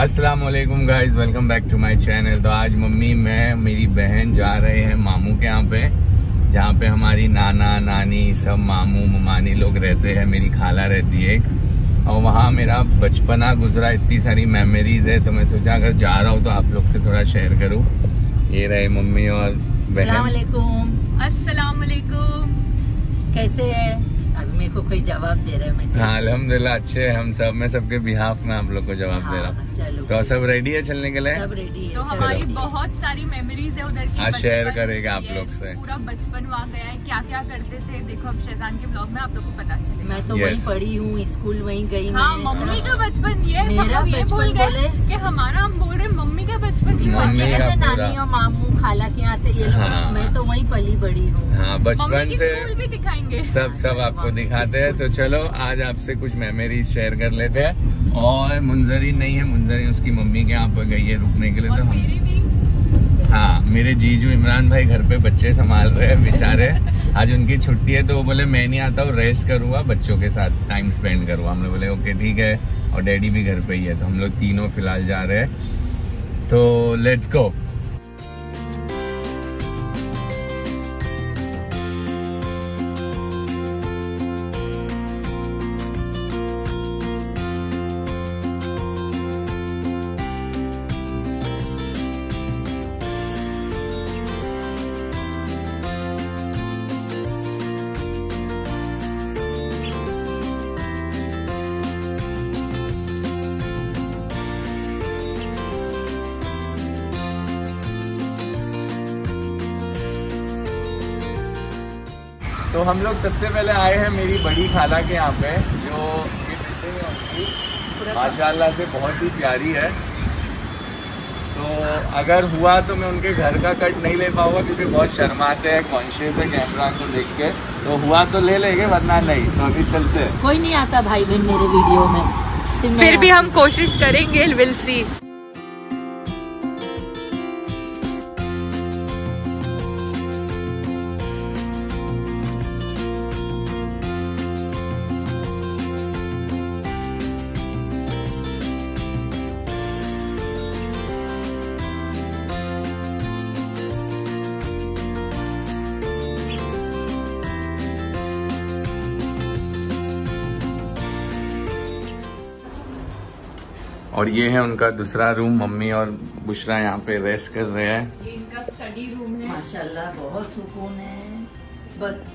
अस्सलाम वालेकुम guys welcome back to my channel तो आज मम्मी, मैं, मेरी बहन जा रहे हैं मामू के यहाँ पे, जहाँ पे हमारी नाना, नानी, सब मामू, ममानी लोग रहते हैं, मेरी खाला रहती है और वहाँ मेरा बचपना गुजरा, इतनी सारी मेमोरीज है तो मैं सोचा, अगर जा रहा हूँ तो आप लोग से थोड़ा शेयर करूँ। ये रहे मम्मी और बहन। अस्सलाम कैसे है? मेरे को कोई जवाब दे रहा है मैं हाँ अल्हम्दुलिल्लाह अच्छे हैं हम सब। मैं सबके बिहाफ में आप लोग को जवाब दे रहा हूँ हाँ, तो सब रेडी है चलने के लिए? सब रेडी है तो हमारी बहुत सारी मेमोरीज है उधर की हाँ, बचपन करेगा आप लोग से। पूरा बचपन वहाँ गया है क्या क्या करते थे देखो अब शैतान के ब्लॉग में आप लोग को पता चले मैं तो वही पढ़ी हूँ स्कूल वही गई हाँ मम्मी का बचपन ये मेरा बचपन बोले? गए हमारा हम बोल रहे मम्मी का बच्चे कैसे पूरा- नानी और मामू खाला के यहाँ थे ये लोग हाँ। मैं तो वहीं पली बड़ी हूँ। हाँ बचपन से भी दिखाएँगे। सब सब आपको दिखाते हैं। तो चलो आज आपसे कुछ मेमोरीज शेयर कर लेते हैं। और मुंजरी नहीं है मुंजरी उसकी मम्मी के यहाँ पर गई है रुकने के लिए तो हम हाँ मेरे जीजू इमरान भाई घर पे बच्चे संभाल रहे हैं बेचारे। आज उनकी छुट्टी है तो वो बोले मैं नहीं आता हूँ रेस्ट करूँगा बच्चों के साथ टाइम स्पेंड करूँगा। हम लोग बोले ओके ठीक है। और डैडी भी घर पे ही है तो हम लोग तीनों फ़िलहाल जा रहे हैं। So let's go. तो हम लोग सबसे पहले आए हैं मेरी बड़ी खाला के यहाँ पे जो माशाल्लाह से बहुत ही प्यारी है। तो अगर हुआ तो मैं उनके घर का कट नहीं ले पाऊँगा क्योंकि बहुत शर्माते हैं कॉन्शियस है कैमरा को देख के। तो हुआ तो ले लेंगे वरना नहीं। तो अभी चलते हैं। कोई नहीं आता भाई बहन मेरे वीडियो में। फिर भी हम कोशिश करेंगे विल सी और ये है उनका दूसरा रूम मम्मी और बुशरा यहाँ पे रेस्ट कर रहे हैं। इनका स्टडी रूम है। माशाल्लाह बहुत सुकून है।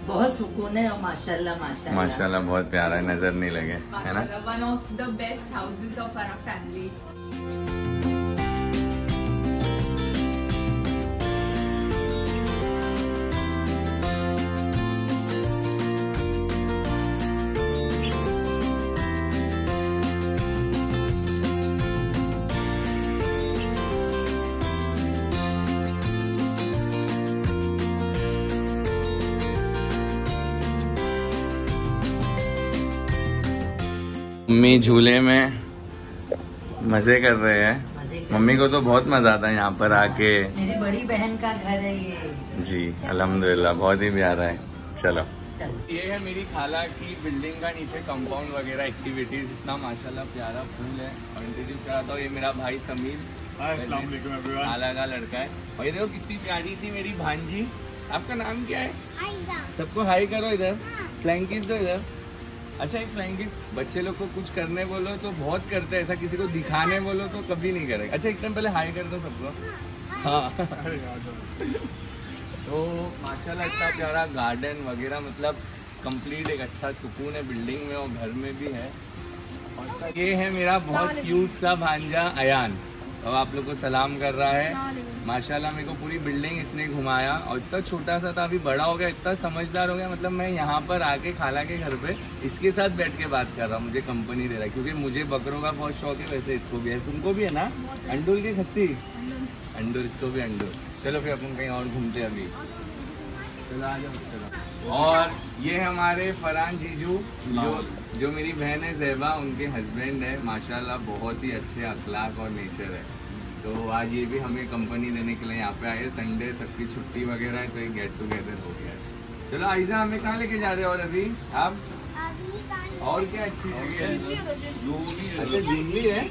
बहुत सुकून है और माशाल्लाह माशाल्लाह। माशाल्लाह बहुत प्यारा है नज़र नहीं लगे है ना? One of the best houses of our family mummy झूले में मज़े कर रहे हैं। मम्मी को तो बहुत मज़ा आता है यहाँ पर आके। मेरी बड़ी बहन का घर है ये। जी अल्हम्दुलिल्लाह बहुत ही प्यारा है। चलो। चलो। ये है मेरी खाला की बिल्डिंग का नीचे कंपाउंड वगैरह एक्टिविटीज़ इतना माशाल्लाह प्यारा फूल है। और इंट्रोड्यूस कराता हूँ ये मेरा भाई समीर। खाला का लड़का है। और ये देखो कितनी प्यारी सी मेरी भांजी। आपका नाम क्या है? सबको हाई करो इधर। फ्लैंकिस दो इधर। अच्छा एक फ्लैंकिस बच्चे लोग को कुछ करने बोलो तो बहुत करते हैं ऐसा किसी को दिखाने बोलो तो कभी नहीं करेगा। अच्छा एक टाइम पहले हाई कर दो सबको। हाँ। तो माशाल्लाह इतना प्यारा गार्डन वगैरह मतलब कंप्लीट एक अच्छा सुकून है बिल्डिंग में और घर में भी है। और ये है मेरा बहुत क्यूट सा भांजा अयान और आप लोग को सलाम कर रहा है। माशाल्लाह मेरे को पूरी बिल्डिंग इसने घुमाया। और इतना छोटा सा था, अभी बड़ा हो गया, इतना समझदार हो गया मतलब मैं यहाँ पर आके, खाला के घर पे इसके साथ बैठ के बात कर रहा हूँ, मुझे कंपनी दे रहा है, क्योंकि मुझे बकरों का बहुत शौक है, वैसे इसको भी है। तुमको भी है ना? अंडुल की खस्सी? अंडुल, इसको भी अंडुल। चलो फिर अपन कहीं और घूमते अभी। चलो आ जाओ और ये हमारे फरहान जीजू, जो जो मेरी बहन है, जैबा, उनके हस्बैंड है। माशाल्लाह, बहुत ही अच्छे अखलाक और नेचर है। तो आज ये भी हमें कंपनी देने के लिए यहाँ पे आए संडे सबकी छुट्टी वगैरह है तो एक गेट टुगेदर हो गया है। चलो आइजा हमें कहाँ लेके जा रहे हो और अभी? आप? और क्या अच्छी जगह है? अच्छा जिंगली है?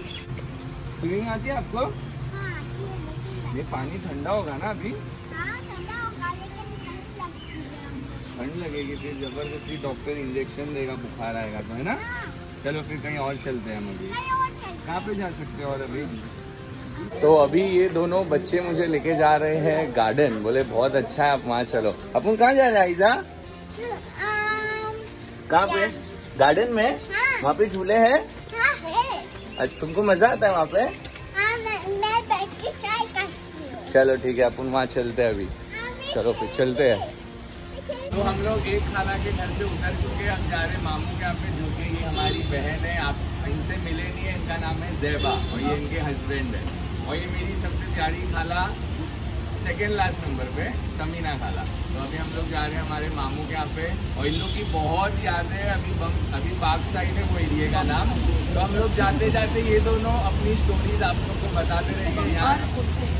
स्विमिंग आती है आपको ये पानी ठंडा होगा ना अभी? ठंड लगेगी फिर ज़बरदस्ती डॉक्टर इंजेक्शन देगा बुखार आएगा तो है ना? चलो फिर कहीं और चलते हैं हम अभी। कहाँ पे जा सकते हैं और अभी? तो अभी ये दोनों बच्चे मुझे लेके जा रहे हैं गार्डन बोले बहुत अच्छा है आप वहाँ चलो। अपन कहाँ जा रहे हैं आइजा? कहाँ पे? गार्डन में? वहाँ पे झूले हैं? अच्छा, तुमको मज़ा आता है वहाँ पे? चलो ठीक है अपन वहाँ चलते हैं अभी। चलो फिर चलते हैं। तो हम लोग एक खाना के घर से उतर चुके हैं। हम जा रहे हैं मामू के यहाँ पे जो कि हमारी बहन है। आप इनसे मिले नहीं है इनका नाम है जैबा और ये इनके हस्बैंड है। और ये मेरी सबसे प्यारी खाला सेकेंड लास्ट नंबर पे समीना खाला। तो अभी हम लोग जा रहे हैं हमारे मामू के यहाँ पे और इन लोग की बहुत याद है। अभी बम अभी पाक साइड है वो एरिए का नाम। तो हम लोग जाते जाते ये दोनों अपनी स्टोरीज आप लोग को बताते रहेंगे यहाँ।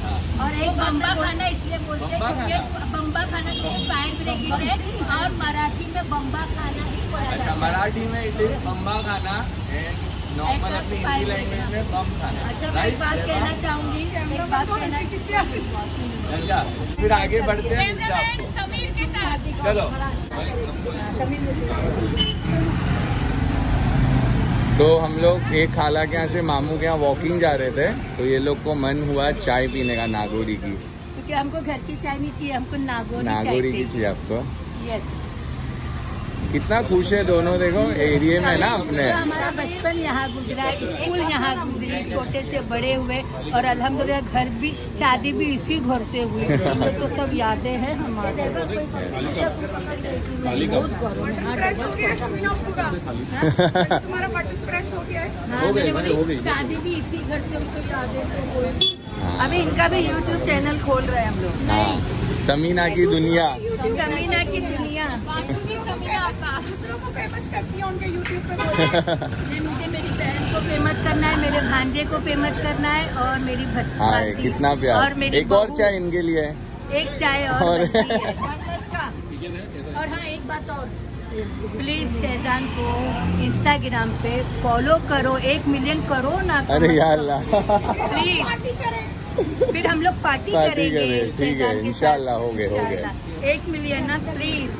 हाँ। और एक बम्बा खाना इसलिए बोलते हैं बम्बा खाना? फायर ब्रिगेड है और मराठी में बम्बा खाना ही अच्छा मराठी में इट इज़ बम्बा खाना एंड नॉर्मल अपनी हिंदी लैंग्वेज में बम खाना। अच्छा मैं एक बात कहना चाहूँगी एक बात कहना अच्छा फिर आगे बढ़ते हैं समीर के साथ। चलो। तो हम लोग एक खाला के यहाँ से मामू के यहाँ वॉकिंग जा रहे थे तो ये लोग को मन हुआ चाय पीने का नागौरी की। क्योंकि हमको घर की चाय नहीं चाहिए हमको नागौरी चाय नागौरी की चाहिए। चाहिए आपको। यस कितना खुश है दोनों देखो एरिए में ना अपने। हमारा बचपन यहाँ गुजरा स्कूल यहाँ गुजरी छोटे से बड़े हुए और अल्हम्दुलिल्लाह घर भी शादी भी इसी घर से हुई। तो सब यादें हैं हमारे। बहुत गर्व है। शादी भी इसी घर से हुई तो यादें तो हुई। अभी इनका भी यूट्यूब चैनल खोल रहे हैं हम लोग। हाँ। समीना की दुनिया। समीना की दुनिया। दूसरों को फ़ेमस करती है उनके यूट्यूब मुझे मेरी बहन को फ़ेमस करना है मेरे भांजे को फ़ेमस करना है और मेरी भत- हाँ कितना और प्यार। मेरी एक और चाय इनके लिए। एक चाय और और- है। और हाँ एक बात और। प्लीज़ शहजान को इंस्टाग्राम पे फॉलो करो। एक मिलियन करो ना अरे यार। प्लीज़ फिर हम लोग पार्टी पार्टी करेंगे ठीक है, के हो गए, हो गए। एक मिलियन ना प्लीज़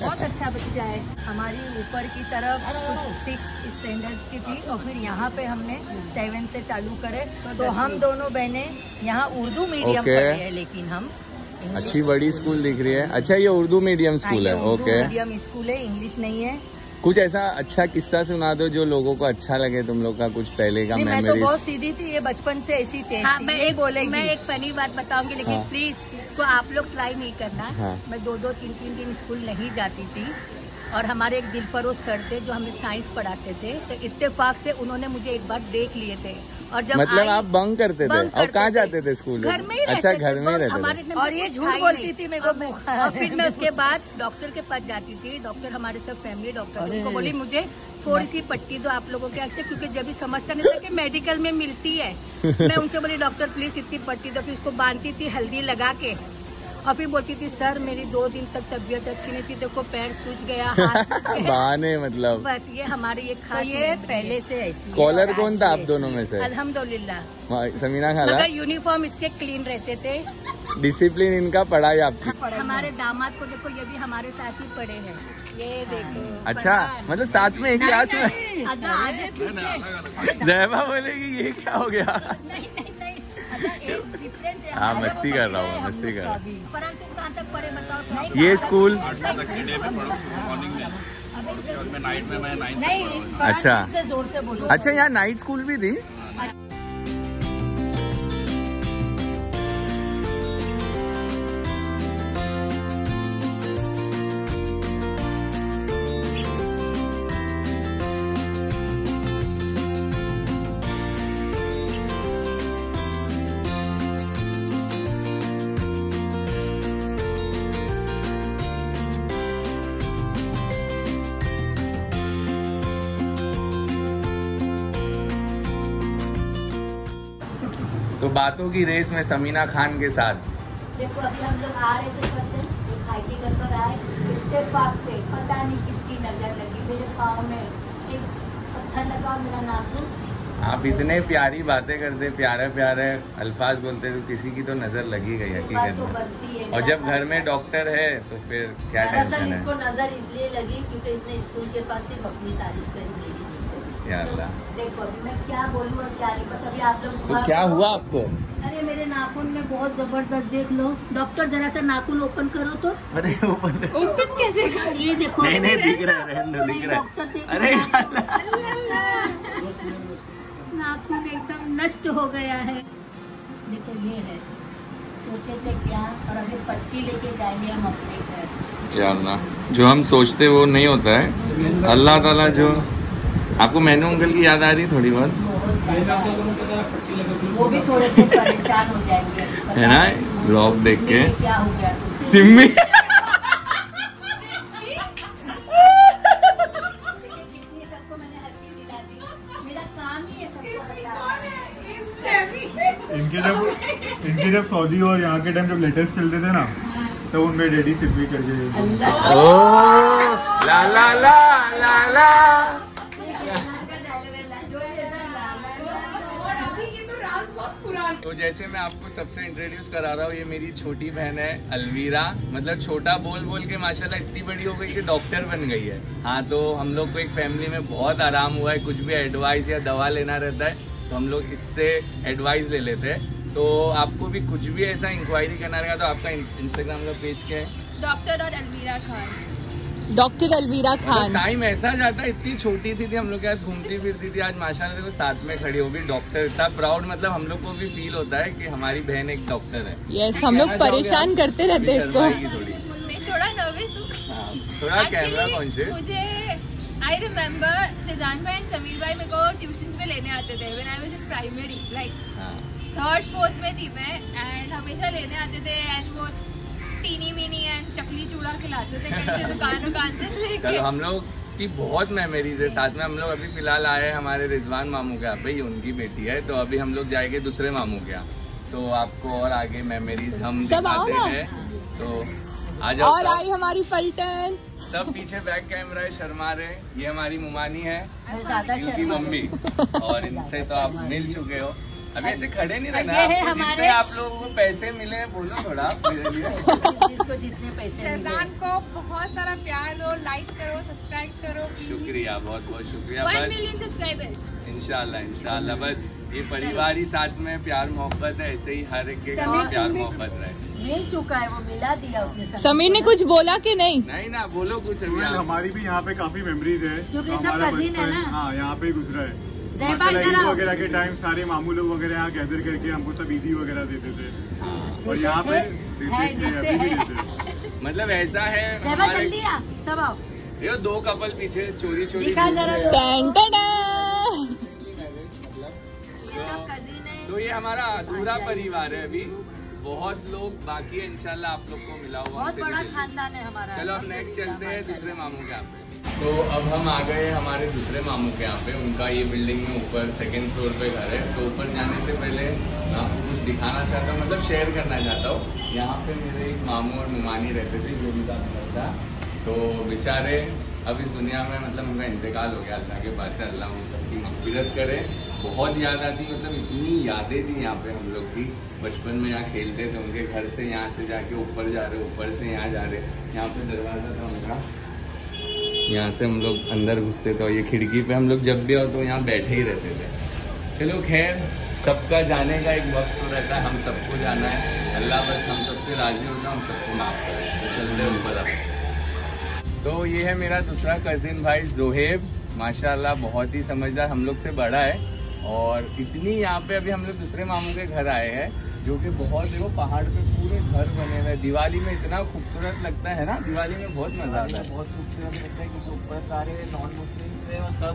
बहुत अच्छा बच्चा है। हमारी ऊपर की तरफ़ कुछ सिक्स स्टैंडर्ड की थी और फिर यहाँ पे हमने सेवन से चालू करे। तो हम दोनों बहनें यहाँ उर्दू मीडियम ओके। पढ़े हैं लेकिन हम अच्छी बड़ी स्कूल दिख रही है। अच्छा ये उर्दू मीडियम हाँ, स्कूल है। ओके मीडियम स्कूल है इंग्लिश नहीं है। कुछ ऐसा अच्छा किस्सा सुना दो जो लोगों को अच्छा लगे तुम लोग का कुछ पहले का मैं तो बहुत सीधी थी ये बचपन से ऐसी थे। हाँ मैं एक बोलेगी। मैं एक फनी बात बताऊँगी लेकिन हाँ। प्लीज़ इसको आप लोग ट्राई नहीं करना। हाँ। मैं दो दो तीन तीन दिन स्कूल नहीं जाती थी। और हमारे एक दिलफरोज सर थे जो हमें साइंस पढ़ाते थे। तो इतफाक से उन्होंने मुझे एक बार देख लिए थे। और जब मतलब आप बंग करते थे? और कहाँ जाते थे स्कूल घर में अच्छा घर में रहते हमारे थे और ये झूठ बोलती थी, मेरे को। फिर मैं उसके बाद डॉक्टर के पास जाती थी। डॉक्टर हमारे सब फैमिली डॉक्टर। उनको बोली मुझे थोड़ी सी पट्टी दो आप लोगों के आगे क्योंकि जब भी समझता नहीं था कि मेडिकल में मिलती है। मैं उनसे बोली डॉक्टर प्लीज़ इतनी पट्टी दो। फिर उसको बांधती थी हल्दी लगा के। और फिर बोलती थी सर मेरी दो दिन तक तबीयत अच्छी नहीं थी देखो पैर सूज गया हाथ बहाने मतलब। बस ये हमारी तो खास ये है। पहले से ऐसी है स्कॉलर कौन था आप दोनों में से? अल्हम्दुलिल्लाह। समीना खाला? मगर यूनिफॉर्म इसके क्लीन रहते थे। डिसिप्लिन इनका पढ़ाई आपकी। हमारे दामाद को देखो ये भी हमारे साथ ही पड़े हैं। ये देखो अच्छा मतलब साथ में एक क्लास में जयबा बोलेगी ये क्या हो गया? है हाँ, मस्ती कर रहा हूँ, मस्ती कर रहा भी। परंतु कहाँ तक पढ़े बताओ तो? ये स्कूल नाइट में मैं नाइन्थ नहीं अच्छा। से ज़ोर से बोलो अच्छा यहाँ नाइट स्कूल भी थी बातों की रेस में समीना खान के साथ। देखो अभी हम लोग आ रहे थे सज्जन घर पर आए। इत्तेफाक से पता नहीं किसकी नज़र लगी। मेरे पाँव में एक पत्थर लगा मेरा नाखून आप इतने प्यारी बातें करते प्यारे प्यारे अल्फाज बोलते तो किसी की तो नज़र लगी गई हकीकत तो में। है और जब घर में डॉक्टर है तो फिर क्या टेंशन इसको नज़र इसलिए लगी क्योंकि इसने स्कूल के पास सिर्फ़ अपनी तारीफ़ करी तो देखो अभी मैं क्या बोलूँ और क्या नहीं बस अभी आप लोग तो क्या हुआ आपको? अरे मेरे नाखून में बहुत ज़बरदस्त देख लो। डॉक्टर जरा सा नाखून ओपन करो तो। अरे ऊपर ओपन कैसे कर ये देखो नहीं नहीं दिख रहा है दिख रहा डॉक्टर है अरे नाखून एकदम नष्ट हो गया है। देखो ये है। सोचे थे क्या और अभी पट्टी लेके जाएँगे हम अपने घर। जो हम सोचते वो नहीं होता है। अल्लाह ताला जो आपको मैनू अंकल की याद आ रही है थोड़ी बहुत? वो भी थोड़े से परेशान हो जाएँगे। है ना? ब्लॉग देख के। में क्या हो गया? सिम्मी। कितनी सबको मैंने हँसी दिला दी मेरा काम ही है सबको हंसाना इनके जब इनके जब सऊदी और यहाँ के टाइम जब लेटेस्ट चलते थे ना तो उनमें डैडी सिर्फ़ करके ओ ला ला ला ला ला। तो जैसे मैं आपको सबसे इंट्रोड्यूस करा रहा हूँ ये मेरी छोटी बहन है अलवीरा। मतलब छोटा बोल बोल के माशाल्लाह इतनी बड़ी हो गई कि डॉक्टर बन गई है। हाँ तो हम लोग को एक फैमिली में बहुत आराम हुआ है कुछ भी एडवाइस या दवा लेना रहता है तो हम लोग इससे एडवाइस ले लेते हैं। तो आपको भी कुछ भी ऐसा इंक्वायरी करना रहेगा तो आपका इंस्टाग्राम का पेज क्या है? डॉक्टर और अलवीरा खान। डॉक्टर अलवीरा तो खान। टाइम ऐसा जाता इतनी छोटी सी थी हम लोग के साथ घूमती फिरती थी। आज माशाल्लाह देखो साथ में खड़ी हो गई डॉक्टर। इतना प्राउड मतलब हम लोग को भी फील होता है कि हमारी बहन एक डॉक्टर है। यस हम लोग परेशान करते रहते हैं इसको। थोड़ी। मैं थोड़ा नर्वस हूँ। हाँ, थोड़ा कैमरा कॉन्शियस मुझे आई रिमेम्बर शेजान भाई एंड समीर भाई मेरे को ट्यूशन में लेने आते थे when I was in primary like third fourth में थी मैं एंड हमेशा लेने आते थे एंड वो टीनी मीनी एंड चकली चूड़ा खिलाते थे दुकान दुकान से लेके। हम लोग की बहुत मेमोरीज है। साथ में हम लोग अभी फ़िलहाल आए हैं हमारे रिजवान मामू के यहाँ पे उनकी बेटी है। तो अभी हम लोग जाएँगे दूसरे मामू के यहाँ। तो आपको और आगे मेमोरीज हम दिखाते हैं। तो आ जाओ और आई हमारी पलटन सब पीछे बैक कैमरा है शर्मा रहे ये हमारी मुमानी है। इनकी मम्मी। और इनसे तो आप मिल चुके हो। अभी ऐसे खड़े नहीं रहना ये है हमारे- आप लोगों को पैसे मिले बोलो थोड़ा आप मेरे लिए। जिसको जितने पैसे मिले। शेजान को बहुत सारा प्यार दो लाइक करो सब्सक्राइब करो शुक्रिया बहुत बहुत शुक्रिया बस। सब्सक्राइबर्स इंशाल्लाह इंशाल्लाह बस। ये परिवार ही साथ में प्यार मोहब्बत है ऐसे ही हर एक के प्यार मोहब्बत रहे। मिल चुका है वो मिला दिया उसने समीर ने कुछ बोला कि नहीं? नहीं ना बोलो कुछ अभी Well, हमारी भी यहाँ पे काफ़ी मेमोरीज है। क्योंकि तो सब cousin है ना। हाँ यहाँ पे गुजरा है। वगैरह के टाइम सारे मामू लोग वगैरह यहाँ गैदर करके हमको सब ईदी वगैरह देते थे। और यहाँ पे देते थे देते अभी भी। देते मतलब ऐसा है जल्दी आ सब आओ। ये दो कपल पीछे चोरी चोरी तो ये हमारा अधूरा परिवार है अभी। बहुत लोग बाकी है इंशाल्लाह आप लोग को मिला हुआ बहुत बड़ा खानदान है हमारा। चलो अब नेक्स्ट चलते हैं दूसरे मामू के यहाँ पे। तो अब हम आ गए हमारे दूसरे मामू के यहाँ पे। उनका ये बिल्डिंग में ऊपर सेकंड फ्लोर पे घर है। तो ऊपर जाने से पहले आपको कुछ दिखाना चाहता हूँ मतलब शेयर करना चाहता हूँ। यहाँ पे मेरे एक मामू और मुमानी रहते थे, जो भी का घर था तो बेचारे अब इस दुनिया में मतलब उनका इंतकाल हो गया अल्लाह के पास अल्लाह उन सबकी मफफिरत करे। बहुत याद आती मतलब इतनी यादें थी यहाँ पे हम लोग की। बचपन में यहाँ खेलते थे उनके घर से, यहाँ से जाके ऊपर जा रहे, ऊपर से यहाँ जा रहे। यहाँ पे दरवाज़ा था उनका। यहाँ से हम लोग अंदर घुसते थे और ये खिड़की पे हम लोग जब भी आओ तो यहाँ बैठे ही रहते थे। चलो खैर, सबका जाने का एक वक्त तो रहता है, हम सबको जाना है। अल्लाह बस हम सबसे राज़ी होता हम सबको माफ़ करें तो चलते ऊपर अब। तो ये है मेरा दूसरा कजिन भाई जोहेब। माशाल्लाह, बहुत ही समझदार, हम लोग से बड़ा है। और इतनी यहाँ पे अभी हम लोग दूसरे मामू के घर आए हैं। जो कि बहुत देखो पहाड़ पे पूरे घर बने हुए हैं। दिवाली में इतना खूबसूरत लगता है ना दिवाली में बहुत मज़ा आता है। बहुत खूबसूरत लगता है क्योंकि ऊपर सारे नॉन मुस्लिम थे और सब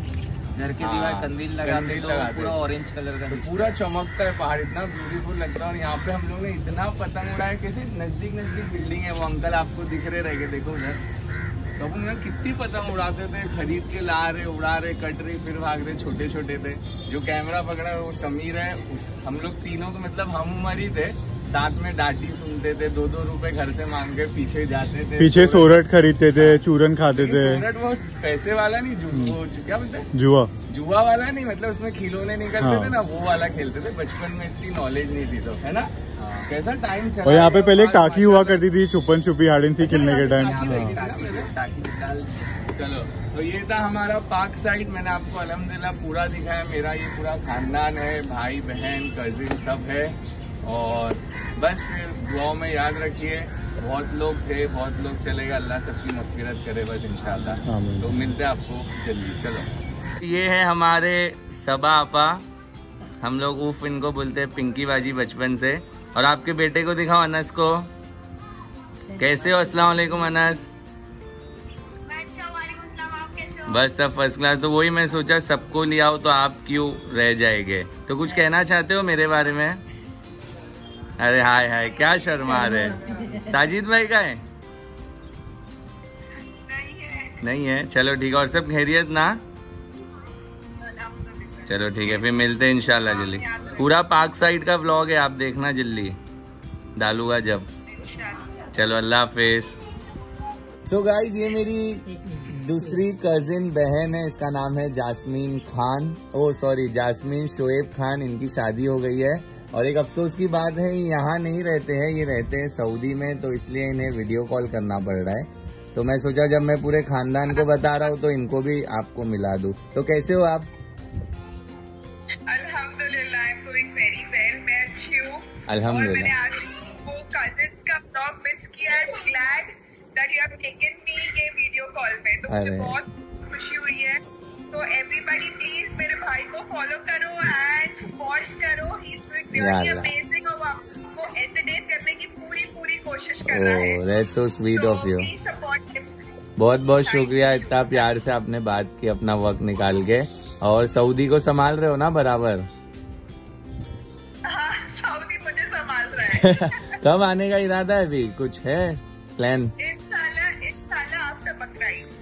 घर के हाँ, दीवार कंदील लगाते तो पूरा ऑरेंज कलर का तो पूरा चमकता है पहाड़ इतना ब्यूटीफुल लगता है। और यहाँ पे हम लोग ने इतना पतंग उड़ाया कैसे नज़दीक नज़दीक बिल्डिंग है वो अंकल आपको दिख रहे रहेंगे देखो उधर। तो अपन लोग कितनी पतंग उड़ाते थे, खरीद के ला रहे, उड़ा रहे, कट रहे, फिर भाग रहे छोटे छोटे थे। जो कैमरा पकड़ा, वो समीर है, उस, हम लोग तीनों को मतलब हम उम्र ही थे। साथ में डांटी सुनते थे दो दो रुपए घर से मांग के पीछे जाते थे पीछे सोरठ खरीदते थे चूरन खाते थे। सोरठ वो पैसे वाला नहीं जू वो क्या बोलते हैं? जुआ। जुआ वाला नहीं मतलब उसमें खिलौने निकलते हाँ। थे ना वो वाला खेलते थे। बचपन में इतनी नॉलेज नहीं थी तो है ना? कैसा टाइम चला और यहाँ पे पहले टाकी हुआ करती थी छुपन छुपी एंड सीक खेलने के टाइम हाँ। थी चलो तो ये था हमारा पार्क साइड मैंने आपको अलहमदिल्ला पूरा दिखाया मेरा ये पूरा खानदान है भाई बहन कजिन सब है। और बस फिर दुआओं में याद रखिए बहुत लोग थे बहुत लोग चलेगा अल्लाह सबकी मफफिरत करे बस इंशाल्लाह। आमीन। तो मिलते हैं आपको जल्दी चलो। ये है हमारे सबा आपा। हम लोग उफ इनको बोलते हैं पिंकी बाजी बचपन से। और आपके बेटे को दिखाओ अनस को। कैसे हो? अस्सलाम वालेकुम अनस। बस सब फ़र्स्ट क्लास तो वही मैं सोचा सबको लिया हो तो आप क्यों रह जाएँगे? तो कुछ कहना चाहते हो मेरे बारे में? अरे हाय हाय क्या शर्मा रहे साजिद भाई का है? नहीं है। चलो ठीक है और सब खैरियत ना? चलो ठीक है फिर मिलते हैं इंशाल्लाह जल्दी। पूरा पार्क साइड का व्लॉग है आप देखना जल्दी। डालूँगा जब। चलो अल्लाह हाफिज। सो गाइज़ ये मेरी दूसरी कजिन बहन है इसका नाम है जासमीन खान। ओ सॉरी जासमीन शोएब खान इनकी शादी हो गई है। और एक अफसोस की बात है यहाँ नहीं रहते हैं ये रहते हैं सऊदी में तो इसलिए इन्हें वीडियो कॉल करना पड़ रहा है। तो मैं सोचा जब मैं पूरे खानदान को बता रहा हूँ तो इनको भी आपको मिला दूँ। तो कैसे हो आप? अल्हम्दुलिल्लाह तो अरे। बहुत खुशी हुई है। तो एवरीबॉडी प्लीज़ भाई को फॉलो करो एंड सपोर्ट करो। ही इज़ रियली अमेजिंग और आपको करने की पूरी पूरी कोशिश कर रहा है। ओह that's so sweet of you बहुत बहुत शुक्रिया इतना प्यार से आपने बात की अपना वक्त निकाल के। और सऊदी को संभाल रहे हो ना बराबर? हाँ सऊदी मुझे संभाल रहा है। कब आने का इरादा है अभी। कुछ है? प्लान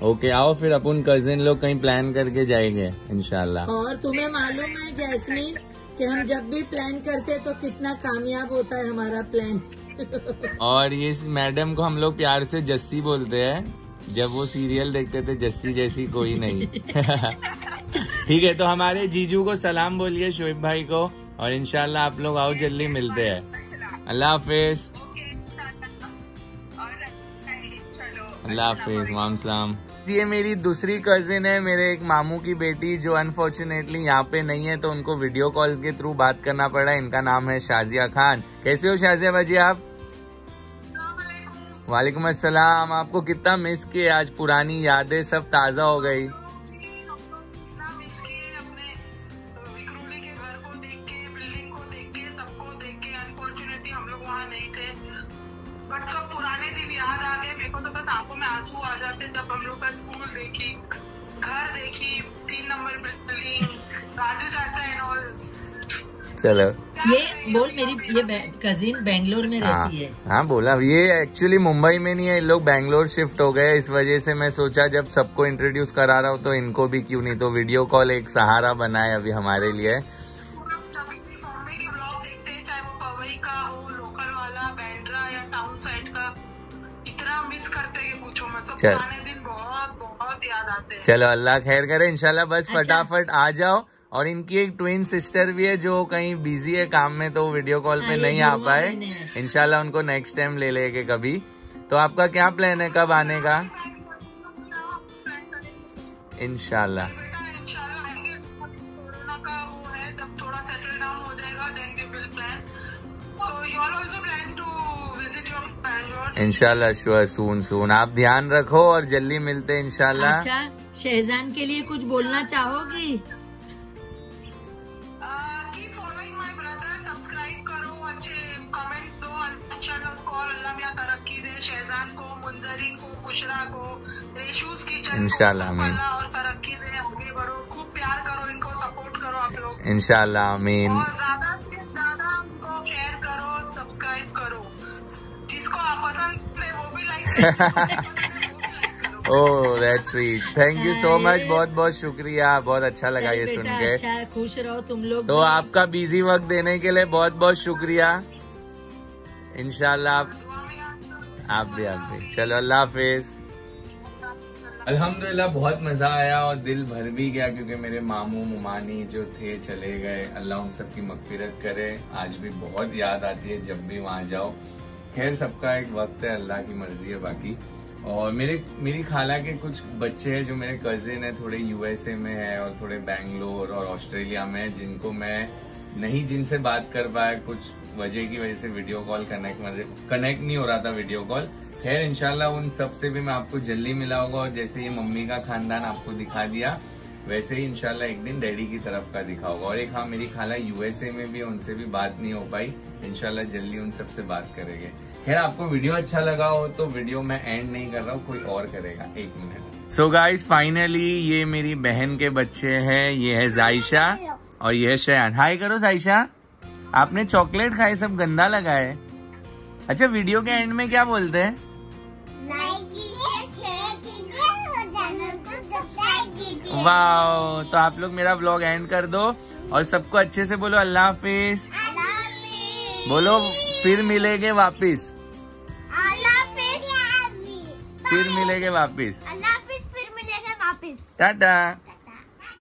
ओके आओ फिर अपन कजिन लोग कहीं प्लान करके जाएँगे इनशाला और तुम्हें मालूम है जैस्मीन कि हम जब भी प्लान करते हैं तो कितना कामयाब होता है हमारा प्लान और ये इस मैडम को हम लोग प्यार से जस्सी बोलते हैं। जब वो सीरियल देखते थे जस्सी जैसी कोई नहीं। ठीक है तो हमारे जीजू को सलाम बोलिए शोएब भाई को। और इनशाला आप लोग आओ जल्दी मिलते हैं। अल्लाह हाफिज। अल्लाह हाफिज वाम सलाम। ये मेरी दूसरी कजिन है, मेरे एक मामू की बेटी जो अनफॉर्चुनेटली यहाँ पे नहीं है तो उनको वीडियो कॉल के थ्रू बात करना पड़ा। इनका नाम है शाजिया खान। कैसे हो शाजिया भाजी आप? वालेकुम अस्सलाम। आपको कितना मिस किए आज पुरानी यादें सब ताज़ा हो गई। चलो। ये बोल मेरी ये कजिन बेंगलोर में हाँ। रहती है। हाँ बोला। ये एक्चुअली मुंबई में नहीं है ये लोग बैंगलोर शिफ्ट हो गए। इस वजह से मैं सोचा जब सबको इंट्रोड्यूस करा रहा हूँ तो इनको भी क्यों नहीं? तो वीडियो कॉल एक सहारा बना है अभी हमारे लिए। बॉम्बे के ब्लॉग देखते हैं चाहे वो पवई का हो लोकल वाला बैंड्रा या टाउन साइड का इतना मिस करते हैं कि पूछो मत सब चल। पुराने दिन बहुत बहुत याद आते हैं चलो अल्लाह खैर करे इंशाल्लाह बस अच्छा। फटाफट आ जाओ। और इनकी एक ट्विन सिस्टर भी है जो कहीं बिज़ी है काम में तो वीडियो कॉल पे हाँ, नहीं आ पाए। इनशाला उनको नेक्स्ट टाइम ले लेंगे कभी। तो आपका क्या प्लान है कब आने का? इनशाला इनशाला इंशाल्लाह। आएँगे कोरोना का वो जब थोड़ा सेटल डाउन जाएगा then we will plan so you are also plan to visit your Bangalore इंशाल्लाह शुअर सून सून आप ध्यान रखो और जल्दी मिलते हैं इंशाल्लाह। अच्छा शहजान के लिए कुछ बोलना चाहोगी? शहजान को मुंजरीन को को किचन इंशाल्लाह, आमीन। और तरक्की दे आगे बढ़ो खूब प्यार करो इनको सपोर्ट करो आप लोग। इंशाल्लाह आमीन। और ज़्यादा से ज़्यादा उनको शेयर करो सब्सक्राइब करो। जिसको आप पसंद है वो भी like oh that's sweet thank you so much बहुत बहुत शुक्रिया। बहुत अच्छा लगा ये सुन के। अच्छा खुश रहो तुम लोग तो आपका बिज़ी वक्त देने के लिए बहुत बहुत शुक्रिया। इंशाल्लाह आप भी आप भी। चलो, अल्लाह हाफिज। अल्हम्दुलिल्लाह, बहुत मज़ा आया और दिल भर भी गया क्योंकि मेरे मामू, मुमानी जो थे, चले गए। अल्लाह उन सब की मगफिरत करे। आज भी बहुत याद आती है जब भी वहाँ जाओ। खैर, सबका एक वक्त है, अल्लाह की मर्ज़ी है बाकी। और मेरे, मेरी खाला के कुछ बच्चे हैं जो मेरे कजिन है, थोड़े यूएसए में है और थोड़े बैंगलोर और ऑस्ट्रेलिया में जिनको मैं नहीं जिनसे बात कर पाया कुछ वजह की वजह से वीडियो कॉल कनेक्ट कनेक्ट नहीं हो रहा था वीडियो कॉल खैर इनशाला उन सबसे भी मैं आपको जल्दी मिला होगा और जैसे ये मम्मी का खानदान आपको दिखा दिया, वैसे ही इनशाला एक दिन डैडी की तरफ़ का दिखा होगा। और एक हाँ मेरी खाला यूएसए में भी उनसे भी बात नहीं हो पाई। इनशाला जल्दी उन सबसे बात करेंगे। खैर, आपको वीडियो अच्छा लगा हो तो वीडियो मैं एंड नहीं कर रहा हूँ, कोई और करेगा। एक मिनट सो गाइस फाइनली ये मेरी बहन के बच्चे हैं, ये है जायशा और ये है शयान। हाय करो जायशा। आपने चॉकलेट खाए सब गंदा लगा है। अच्छा वीडियो के एंड में क्या बोलते हैं? वाह तो आप लोग मेरा व्लॉग एंड कर दो और सबको अच्छे से बोलो अल्लाह हाफिज। बोलो फिर मिलेंगे वापिस। फिर मिलेंगे वापिस। फिर मिलेंगे वापस। टाटा।